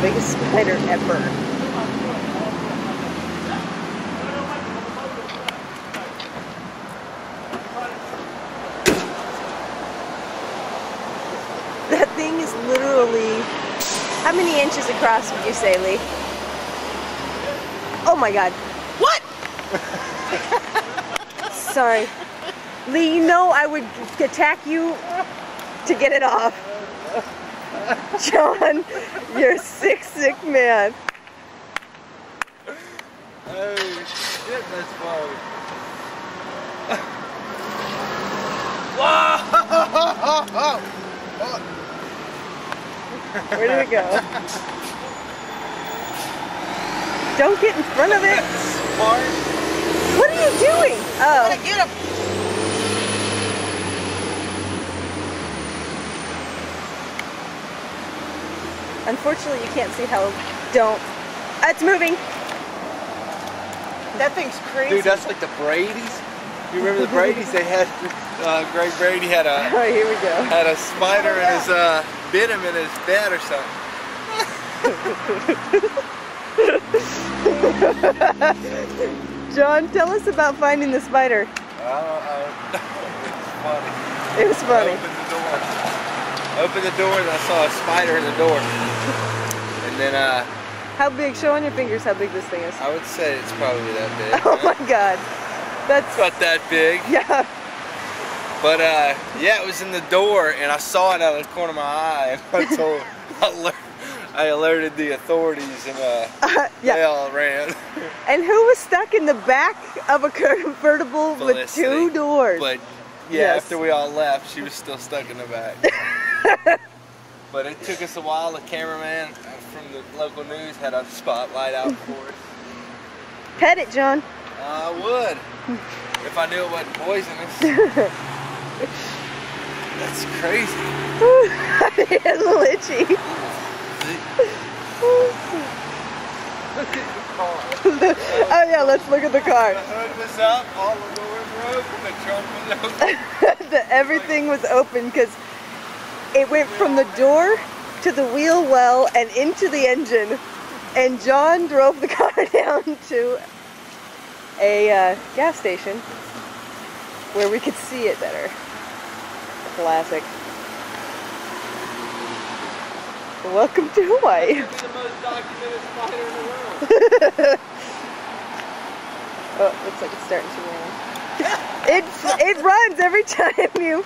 biggest spider ever. That thing is literally, how many inches across would you say, Lee? Oh my god. What? Sorry. Lee, you know I would attack you to get it off. John, you're a sick, sick man. Oh shit, that's funny. Whoa! Where did it go? Don't get in front of it. Smart. What are you doing? Oh. Unfortunately, you can't see how. Don't. It's moving. That thing's crazy. Dude, that's like the Brady's. You remember the Brady's? They had uh, Greg Brady had a Oh, here we go. had a spider in his uh bit him in his bed or something. John, tell us about finding the spider. I don't know. It was funny. opened the door. Opened the door and I saw a spider in the door. And then uh, How big? Show on your fingers how big this thing is. I would say it's probably that big. Oh my god. That's. It's not that big. Yeah. But uh, yeah, it was in the door, and I saw it out of the corner of my eye. I told, I, I alerted the authorities, and uh, Uh, they all ran. And who was stuck in the back of a convertible with two doors? But yeah, Yes. after we all left, she was still stuck in the back. But it took us a while. The cameraman from the local news had a spotlight out for us. Pet it, John. I would, if I knew it wasn't poisonous. That's crazy. it's a little itchy. Look at the car. oh yeah, let's look at the car. The hood was up, all the doors were open, the trunk was open. the, everything was open because it went from the door to the wheel well and into the engine. And John drove the car down to a uh, gas station where we could see it better. Classic. Welcome to Hawaii. the most documented spider in the world. Oh, looks like it's starting to rain. It's, it runs every time you